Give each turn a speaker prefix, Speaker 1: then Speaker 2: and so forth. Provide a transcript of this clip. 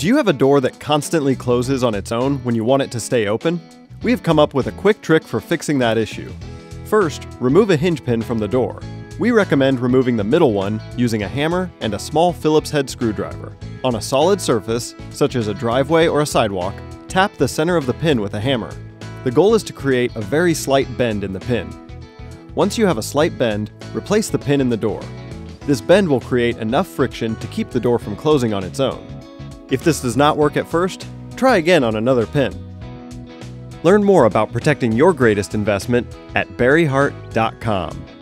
Speaker 1: Do you have a door that constantly closes on its own when you want it to stay open? We have come up with a quick trick for fixing that issue. First, remove a hinge pin from the door. We recommend removing the middle one using a hammer and a small Phillips head screwdriver. On a solid surface, such as a driveway or a sidewalk, tap the center of the pin with a hammer. The goal is to create a very slight bend in the pin. Once you have a slight bend, replace the pin in the door. This bend will create enough friction to keep the door from closing on its own. If this does not work at first, try again on another pin. Learn more about protecting your greatest investment at berryhart.com.